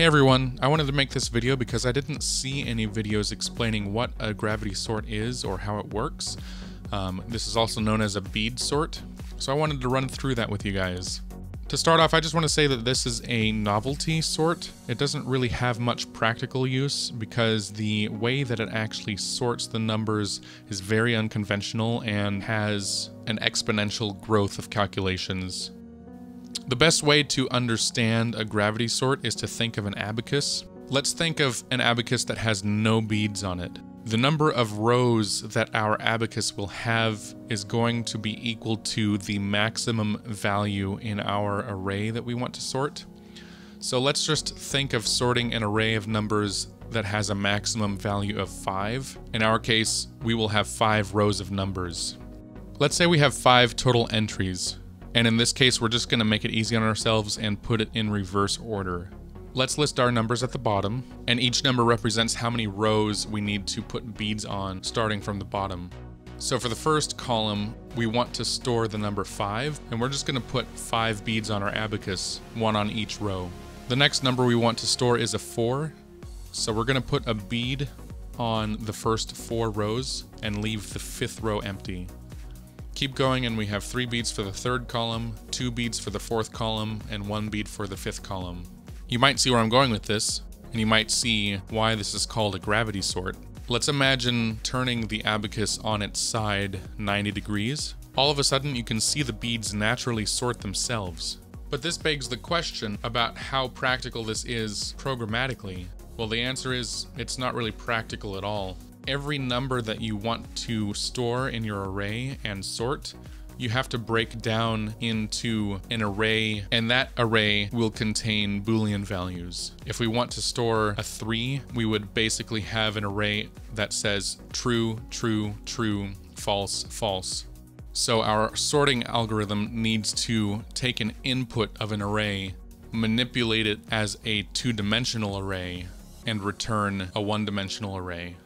Hey everyone, I wanted to make this video because I didn't see any videos explaining what a gravity sort is or how it works. Um, this is also known as a bead sort, so I wanted to run through that with you guys. To start off, I just want to say that this is a novelty sort. It doesn't really have much practical use because the way that it actually sorts the numbers is very unconventional and has an exponential growth of calculations. The best way to understand a gravity sort is to think of an abacus. Let's think of an abacus that has no beads on it. The number of rows that our abacus will have is going to be equal to the maximum value in our array that we want to sort. So let's just think of sorting an array of numbers that has a maximum value of 5. In our case, we will have 5 rows of numbers. Let's say we have 5 total entries, and in this case we're just going to make it easy on ourselves and put it in reverse order. Let's list our numbers at the bottom, and each number represents how many rows we need to put beads on starting from the bottom. So for the first column, we want to store the number 5, and we're just going to put 5 beads on our abacus, one on each row. The next number we want to store is a 4, so we're going to put a bead on the first 4 rows and leave the 5th row empty. Keep going and we have 3 beads for the third column, 2 beads for the fourth column, and 1 bead for the fifth column. You might see where I'm going with this, and you might see why this is called a gravity sort. Let's imagine turning the abacus on its side 90 degrees. All of a sudden you can see the beads naturally sort themselves. But this begs the question about how practical this is programmatically. Well, the answer is it's not really practical at all. Every number that you want to store in your array and sort you have to break down into an array, and that array will contain Boolean values. If we want to store a 3, we would basically have an array that says true, true, true, false, false. So our sorting algorithm needs to take an input of an array, manipulate it as a two-dimensional array, and return a one-dimensional array.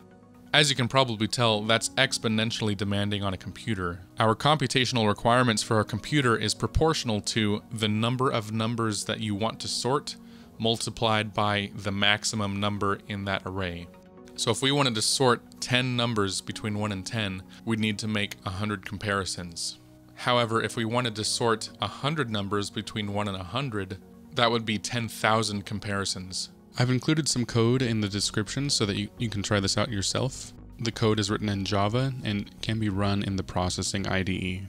As you can probably tell, that's exponentially demanding on a computer. Our computational requirements for a computer is proportional to the number of numbers that you want to sort multiplied by the maximum number in that array. So if we wanted to sort 10 numbers between 1 and 10, we'd need to make 100 comparisons. However, if we wanted to sort 100 numbers between 1 and 100, that would be 10,000 comparisons. I've included some code in the description so that you, you can try this out yourself. The code is written in Java and can be run in the processing IDE.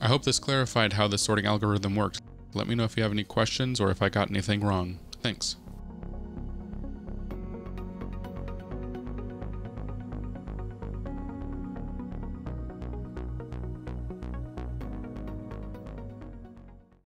I hope this clarified how the sorting algorithm works. Let me know if you have any questions or if I got anything wrong. Thanks.